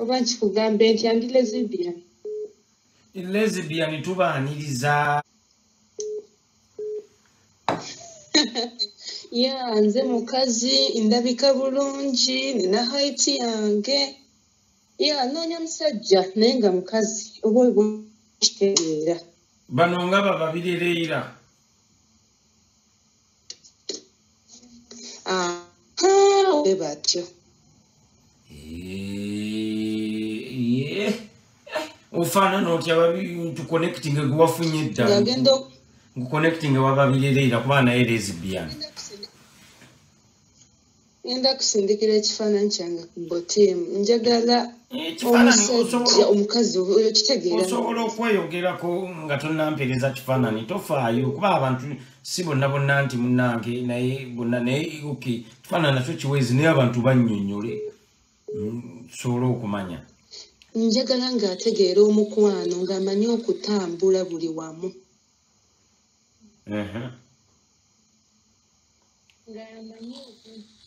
oba nkikugambe nti andi lesbian lesbian tubaaniriza. Ya nze mukazi ndabika bulungi nina haiti yange. Ya noonya musajja naye nga mukazi oba kitegeera bano nga bababirereera we batyo ofaanana otya tuconnecting gwewafunye edda ngagenda nkuconnecting wababirereera kuba naye lesbian ngenda kusindikira ekifaananyi kyange ku botimu njagala Ekifaananyi omusajja omukazi oyo kitegeera. osobola okweyogerako nga tonampereza kifaananyi tofaayo. Kuba abantu si bonna bonna nti munange naye bonna naye ok kifaananyi nakyo kiwezi naye abantu bannyonnyole. Mm, tusobole okumanya njagala ng'ategeera omukwano ng'amanyi okutambula buli wamu. Ehe.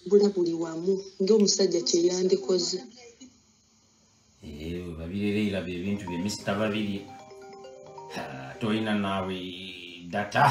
bula buli wamu ng'omusajja kye yandikoze. Eh, babirereera bye bintu bye misita babiri. Tolina naawe data